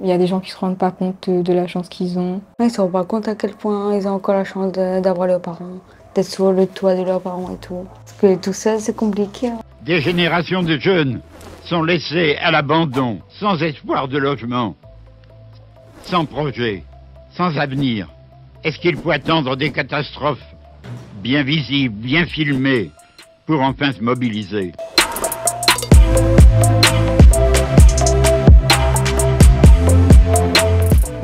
Il y a des gens qui se rendent pas compte de la chance qu'ils ont. Ils se rendent pas compte à quel point ils ont encore la chance d'avoir leurs parents, d'être sur le toit de leurs parents et tout. Parce que tout ça, c'est compliqué. Hein. Des générations de jeunes sont laissés à l'abandon, sans espoir de logement, sans projet, sans avenir. Est-ce qu'il faut attendre des catastrophes bien visibles, bien filmées, pour enfin se mobiliser?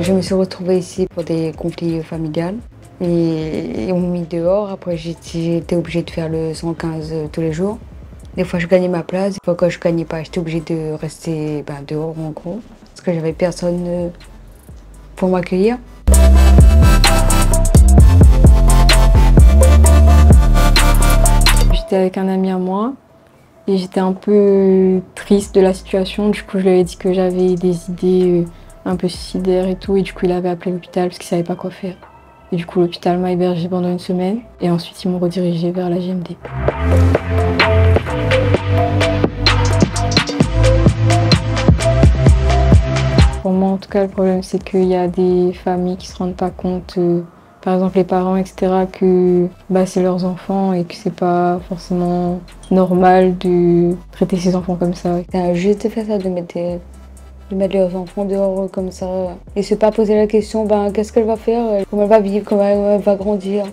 Je me suis retrouvée ici pour des conflits familiales. Et ils m'ont mis dehors. Après, j'étais obligée de faire le 115 tous les jours. Des fois, je gagnais ma place. Des fois, quand je gagnais pas, j'étais obligée de rester ben, dehors, en gros. Parce que j'avais personne euh, pour m'accueillir. J'étais avec un ami à moi et j'étais un peu triste de la situation. Du coup, je lui avais dit que j'avais des idées euh, un peu suicidaires et tout. Et du coup, il avait appelé l'hôpital parce qu'il savait pas quoi faire. Et du coup, l'hôpital m'a hébergé pendant une semaine. Et ensuite, ils m'ont redirigé vers la GMD. Pour moi, en tout cas, le problème, c'est qu'il y a des familles qui se rendent pas compte, euh, par exemple les parents, etc., que bah, c'est leurs enfants et que c'est pas forcément normal de traiter ses enfants comme ça. C'est juste fait ça de mettre, de mettre leurs enfants dehors comme ça et se pas poser la question, ben, qu'est-ce qu'elle va faire, comment elle va vivre, comment elle va grandir.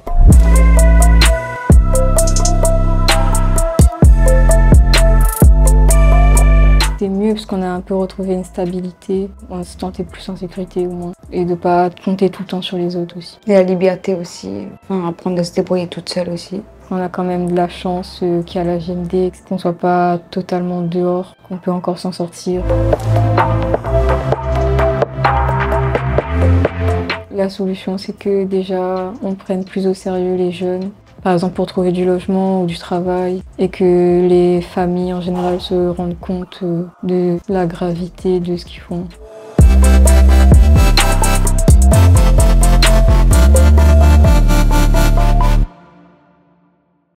mieux parce qu'on a un peu retrouvé une stabilité. On se sentait plus en sécurité au moins. Et de pas compter tout le temps sur les autres aussi. Et la liberté aussi. Enfin, apprendre à se débrouiller toute seule aussi. On a quand même de la chance euh, qu'il y a la GMD, qu'on soit pas totalement dehors, qu'on peut encore s'en sortir. La solution, c'est que déjà, on prenne plus au sérieux les jeunes, par exemple pour trouver du logement ou du travail, et que les familles en général se rendent compte euh, de la gravité de ce qu'ils font.